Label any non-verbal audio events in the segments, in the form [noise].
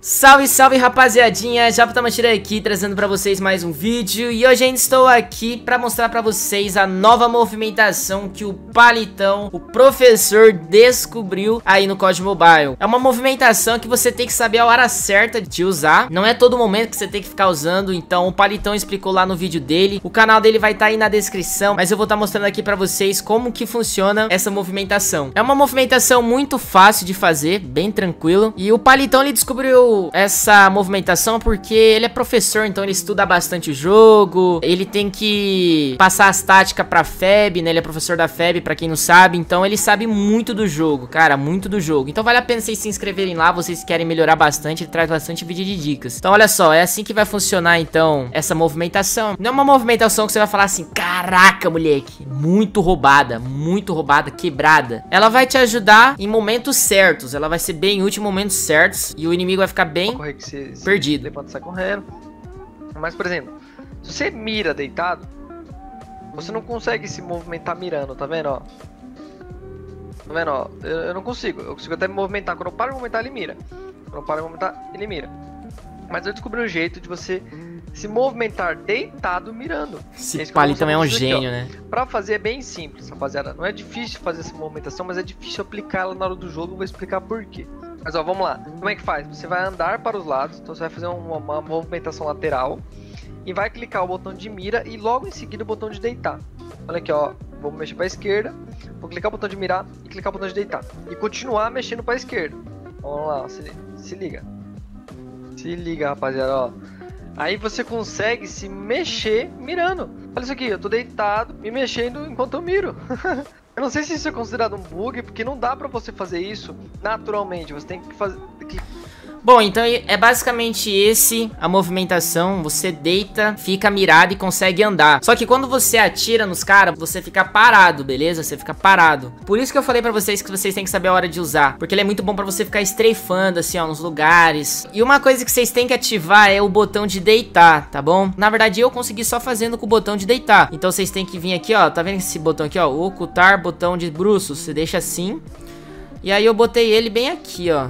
Salve, salve rapaziadinha, Jabutamashira aqui trazendo pra vocês mais um vídeo. E hoje ainda estou aqui pra mostrar pra vocês a nova movimentação que o Palitão, o professor, descobriu aí no COD Mobile. É uma movimentação que você tem que saber a hora certa de usar. Não é todo momento que você tem que ficar usando, então o Palitão explicou lá no vídeo dele. O canal dele vai estar tá aí na descrição, mas eu vou estar tá mostrando aqui pra vocês como que funciona essa movimentação. É uma movimentação muito fácil de fazer, bem tranquilo. E o Palitão ele descobriu essa movimentação porque ele é professor, então ele estuda bastante o jogo, ele tem que passar as táticas pra FEB, né? Ele é professor da FEB, pra quem não sabe, então ele sabe muito do jogo, cara, muito do jogo. Então vale a pena vocês se inscreverem lá, vocês querem melhorar bastante, ele traz bastante vídeo de dicas. Então olha só, é assim que vai funcionar então essa movimentação. Não é uma movimentação que você vai falar assim, caraca, moleque, muito roubada, muito roubada, quebrada. Ela vai te ajudar em momentos certos, ela vai ser bem útil em momentos certos e o inimigo vai ficar ficar bem perdido. Levanta sai correndo. Mas, por exemplo, se você mira deitado, você não consegue se movimentar mirando, tá vendo, ó? Tá vendo, ó? Eu, eu não consigo. Eu consigo até me movimentar. Quando eu paro de movimentar, ele mira. Quando eu paro de movimentar, ele mira. Mas eu descobri um jeito de você se movimentar deitado mirando. Esse Pali também é um gênio, aqui, né? Pra fazer é bem simples, rapaziada. Não é difícil fazer essa movimentação, mas é difícil aplicá-la na hora do jogo. Eu vou explicar por quê. Mas ó, vamos lá. Como é que faz? Você vai andar para os lados, então você vai fazer uma, uma movimentação lateral e vai clicar o botão de mira e logo em seguida o botão de deitar. Olha aqui, ó. Vou mexer para a esquerda, vou clicar o botão de mirar e clicar o botão de deitar. E continuar mexendo para a esquerda. Vamos lá, se, se liga. Se liga, rapaziada, ó. Aí você consegue se mexer mirando. Olha isso aqui, eu tô deitado, me mexendo enquanto eu miro. [laughs] Eu não sei se isso é considerado um bug, porque não dá pra você fazer isso naturalmente. Você tem que fazer. Bom, então é basicamente esse a movimentação. Você deita, fica mirado e consegue andar. Só que quando você atira nos caras, você fica parado, beleza? Você fica parado. Por isso que eu falei pra vocês que vocês têm que saber a hora de usar. Porque ele é muito bom pra você ficar estreifando, assim, ó, nos lugares. E uma coisa que vocês têm que ativar é o botão de deitar, tá bom? Na verdade, eu consegui só fazendo com o botão de deitar. Então vocês têm que vir aqui, ó. Tá vendo esse botão aqui, ó? Ocultar botão de bruços. Você deixa assim. E aí eu botei ele bem aqui, ó.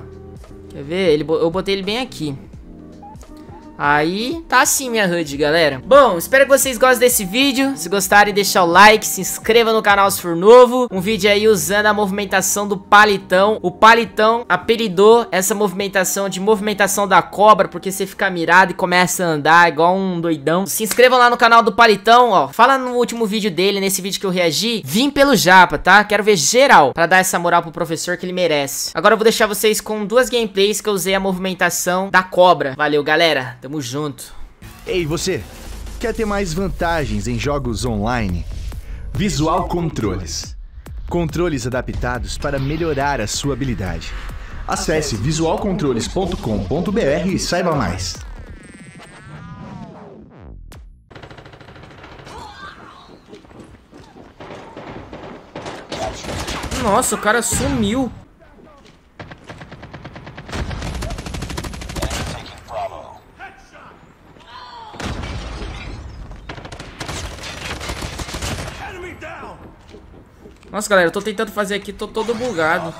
Quer ver? Ele, eu botei ele bem aqui. Aí, tá assim minha HUD, galera. Bom, espero que vocês gostem desse vídeo. Se gostarem, deixa o like, se inscreva no canal se for novo. Um vídeo aí usando a movimentação do palitão. O palitão apelidou essa movimentação de movimentação da cobra, porque você fica mirado e começa a andar igual um doidão. Se inscrevam lá no canal do palitão, ó. Fala no último vídeo dele, nesse vídeo que eu reagi. Vim pelo Japa, tá? Quero ver geral, pra dar essa moral pro professor que ele merece. Agora eu vou deixar vocês com duas gameplays que eu usei a movimentação da cobra. Valeu, galera. Tamo junto. Ei, você! Quer ter mais vantagens em jogos online? Visual Controles. Controles adaptados para melhorar a sua habilidade. Acesse visualcontroles.com.br e saiba mais. Nossa, o cara sumiu. Nossa, galera, eu tô tentando fazer aqui, tô todo bugado.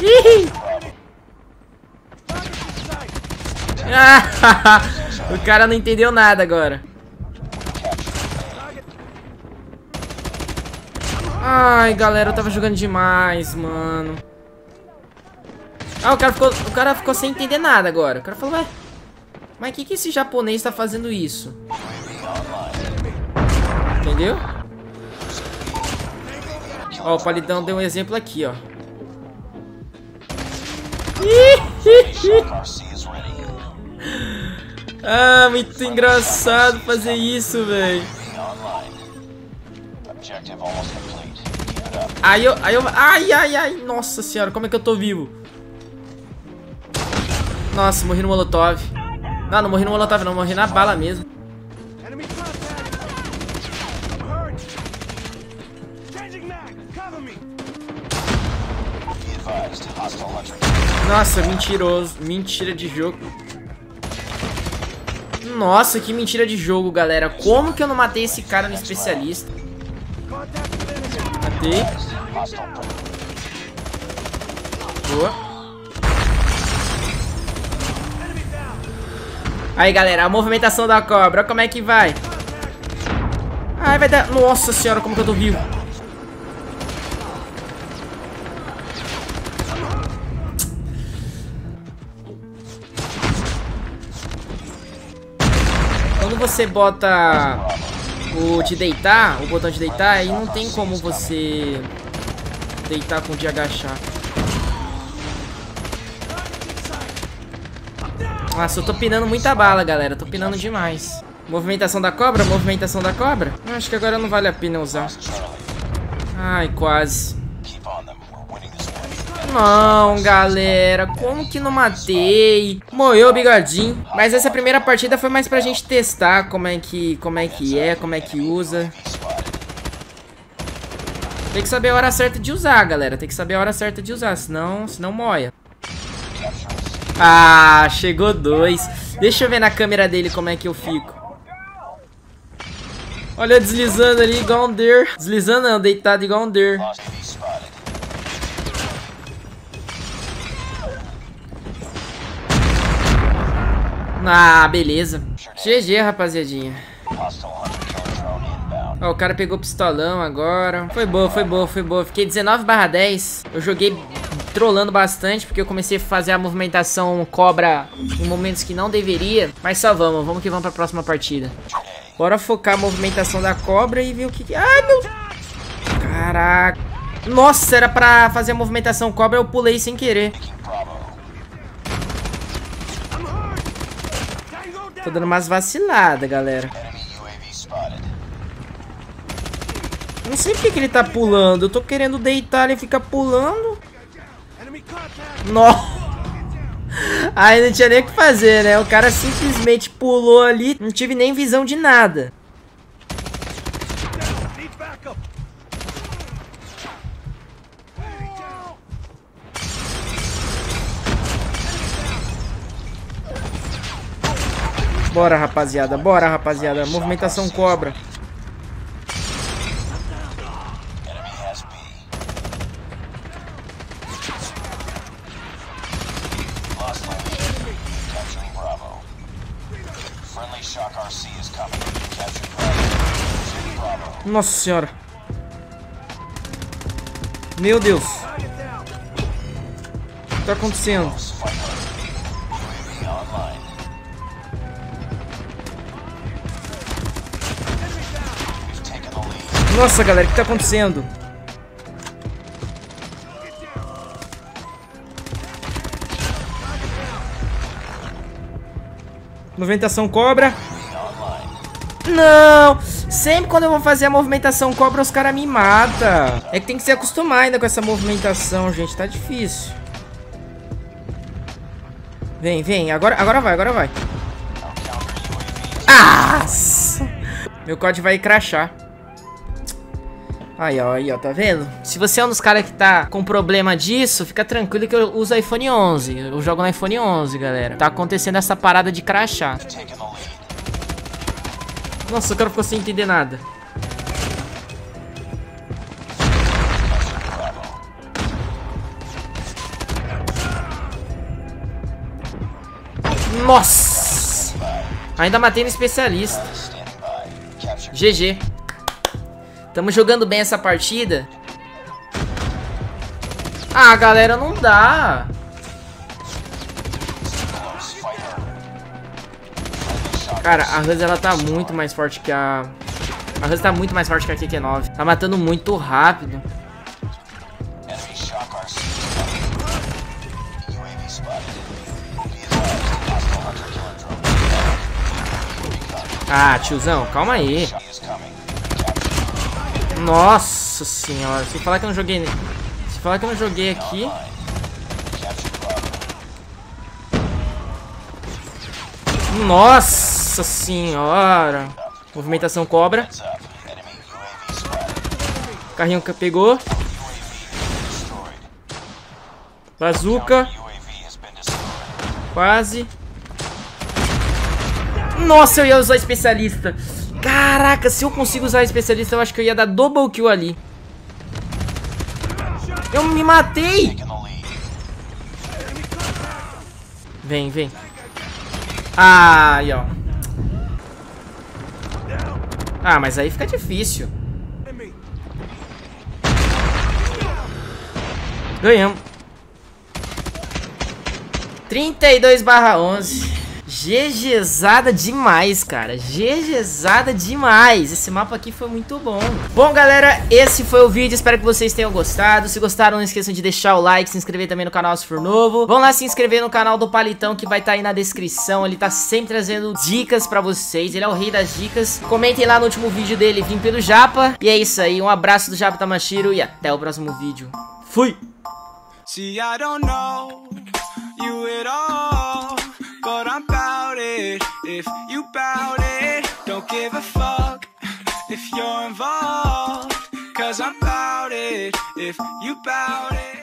[laughs] o cara não entendeu nada agora. Ai, galera, eu tava jogando demais, mano. Ah, o cara ficou, o cara ficou sem entender nada agora. O cara falou, ué, mas que que esse japonês tá fazendo isso? Entendeu? Ó, o palidão deu um exemplo aqui, ó. [laughs] ah, muito engraçado fazer isso, velho. Aí eu, aí eu, ai, ai, ai, nossa senhora, como é que eu tô vivo? Nossa, morri no molotov. Não, não morri no molotov não, morri na bala mesmo. Nossa, mentiroso. Mentira de jogo. Nossa, que mentira de jogo, galera. Como que eu não matei esse cara no especialista? Matei. Boa. Aí, galera, a movimentação da cobra. Olha como é que vai. Ai, vai dar... Nossa senhora, como que eu tô vivo. Você bota o de deitar, o botão de deitar, aí não tem como você deitar com o de agachar. Nossa, eu tô pinando muita bala, galera. Tô pinando demais. Movimentação da cobra, movimentação da cobra. Acho que agora não vale a pena usar. Ai, quase. Não, galera, como que não matei? Morreu o bigodinho. Mas essa primeira partida foi mais pra gente testar como é que, como é que é, como é que usa. Tem que saber a hora certa de usar, galera. Tem que saber a hora certa de usar, senão, senão moia. Ah, chegou dois. Deixa eu ver na câmera dele como é que eu fico. Olha deslizando ali igual um deer. Deslizando não, deitado igual um deer. Ah, beleza. GG, rapaziadinha. Ó, o cara pegou pistolão agora. Foi boa, foi boa, foi boa. Fiquei 19 barra 10. Eu joguei trolando bastante, porque eu comecei a fazer a movimentação cobra em momentos que não deveria. Mas só vamos, vamos que vamos pra próxima partida. Bora focar a movimentação da cobra e ver o que... que... Ai, meu... Caraca. Nossa, era pra fazer a movimentação cobra, eu pulei sem querer. Tô dando umas vaciladas, galera. Não sei porque que ele tá pulando. Eu tô querendo deitar, ele fica pulando. Nossa. Aí não tinha nem o que fazer, né? O cara simplesmente pulou ali. Não tive nem visão de nada. Bora, rapaziada. Bora, rapaziada. Movimentação cobra. Nossa senhora. Meu Deus. O que tá acontecendo? Nossa, galera, o que tá acontecendo? Movimentação cobra. Não! Sempre quando eu vou fazer a movimentação cobra, os caras me matam. É que tem que se acostumar ainda com essa movimentação, gente. Tá difícil. Vem, vem. Agora, agora vai, agora vai. Ah! Meu código vai crachar. Aí, ó, aí, ó, tá vendo? Se você é um dos caras que tá com problema disso, fica tranquilo que eu uso iPhone 11. Eu jogo no iPhone 11, galera. Tá acontecendo essa parada de crachar. Nossa, o cara ficou sem entender nada. Nossa! Ainda matei no especialista. GG. Estamos jogando bem essa partida. Ah, galera, não dá. Cara, a Huz ela tá muito mais forte que a... A Huz tá muito mais forte que a QQ9. Tá matando muito rápido. Ah, tiozão, calma aí. Nossa senhora. Se falar que eu não joguei... Se falar que eu não joguei aqui... Nossa senhora. Movimentação cobra. Carrinho que pegou. Bazuca. Quase. Nossa, eu ia usar especialista. Caraca, se eu consigo usar especialista, eu acho que eu ia dar double kill ali. Eu me matei! Vem, vem. Ah, aí, ó. Ah, mas aí fica difícil. Ganhamos. 32 barra 11. GGzada demais, cara. GGzada demais. Esse mapa aqui foi muito bom. Bom, galera, esse foi o vídeo. Espero que vocês tenham gostado. Se gostaram, não esqueçam de deixar o like, se inscrever também no canal se for novo. Vão lá se inscrever no canal do Palitão, que vai estar tá aí na descrição. Ele tá sempre trazendo dicas pra vocês. Ele é o rei das dicas. Comentem lá no último vídeo dele, vim pelo Japa. E é isso aí. Um abraço do Japa Tamashiro e até o próximo vídeo. Fui! See, If you bout it, don't give a fuck if you're involved. Cause I'm bout it, if you bout it.